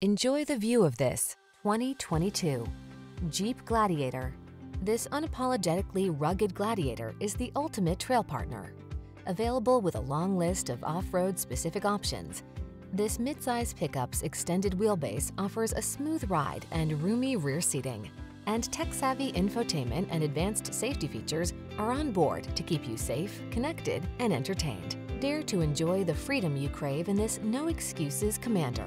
Enjoy the view of this 2022 Jeep Gladiator. This unapologetically rugged Gladiator is the ultimate trail partner. Available with a long list of off-road specific options, this midsize pickup's extended wheelbase offers a smooth ride and roomy rear seating. And tech-savvy infotainment and advanced safety features are on board to keep you safe, connected, and entertained. Dare to enjoy the freedom you crave in this no-excuses Commander.